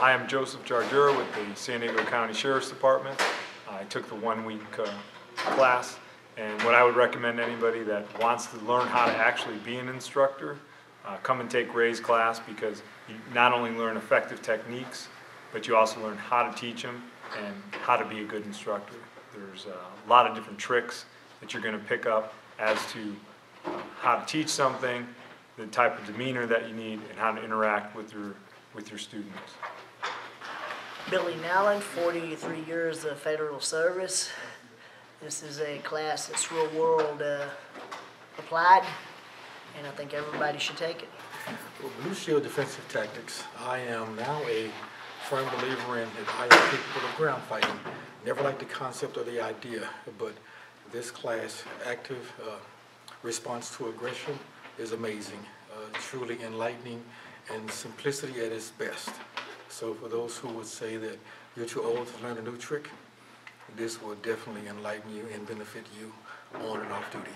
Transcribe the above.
I am Joseph Jardura with the San Diego County Sheriff's Department. I took the one-week uh, class, and what I would recommend anybody that wants to learn how to actually be an instructor, uh, come and take Ray's class because you not only learn effective techniques, but you also learn how to teach them and how to be a good instructor. There's a lot of different tricks that you're going to pick up as to uh, how to teach something, the type of demeanor that you need, and how to interact with your, with your students. Billy Nallen, 43 years of federal service. This is a class that's real world uh, applied, and I think everybody should take it. Well, Blue Shield Defensive Tactics, I am now a firm believer in that I am capable of ground fighting. Never liked the concept or the idea, but this class, active uh, response to aggression, is amazing, uh, truly enlightening, and simplicity at its best. So for those who would say that you're too old to learn a new trick, this will definitely enlighten you and benefit you on and off duty.